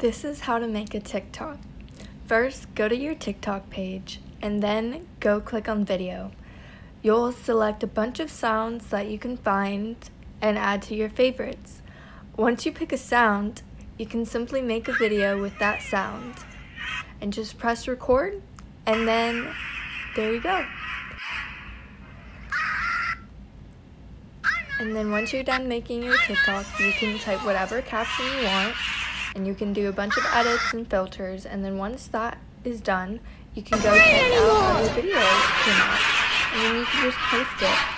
This is how to make a TikTok. First, go to your TikTok page and then go click on video. You'll select a bunch of sounds that you can find and add to your favorites. Once you pick a sound, you can simply make a video with that sound and just press record and then there you go. And then once you're done making your TikTok, you can type whatever caption you want and you can do a bunch of edits and filters and then once that is done, you can go check out how your video came out. And then you can just post it